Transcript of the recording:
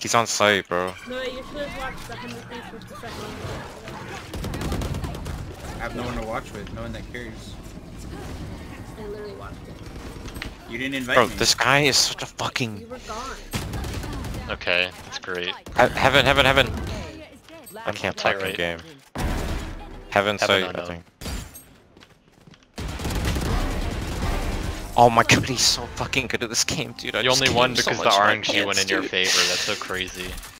He's on site, bro. No, you should have watched the 100 Thieves with the second one. I have no one to watch with, no one that cares. I literally watched it. You didn't invite Bro, me. this guy is such a You fucking were gone. Okay, that's great. he- heaven, heaven, heaven. I can't Tight fucking right. game. Heaven Heaven site, I think. Oh my god, he's so fucking good at this game, dude. I You only won him so because the RNG went in your favor. That's so crazy.